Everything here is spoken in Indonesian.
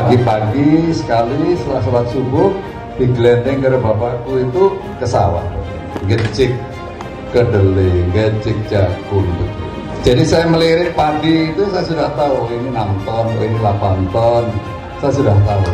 pagi-pagi sekali setelah sholat subuh digelendeng ke bapakku itu ke sawah. Ngecik kedelai, ngecik jagung. Jadi saya melirik padi itu saya sudah tahu ini 6 ton, ini 8 ton. Saya sudah tahu.